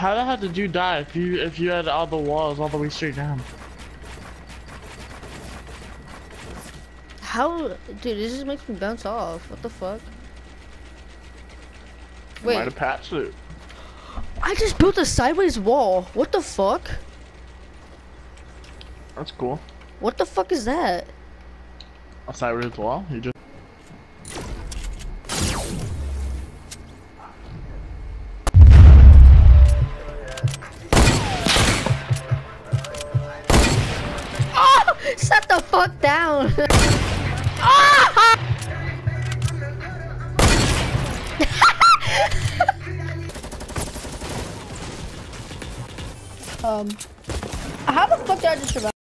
how the hell did you die if you if you had all the walls all the way straight down? How, dude? This just makes me bounce off. What the fuck? Wait. Might have patched it. I just built a sideways wall. What the fuck? That's cool. What the fuck is that? A sideways wall. You just. Shut the fuck down! Ah! um, how the fuck did I just survive?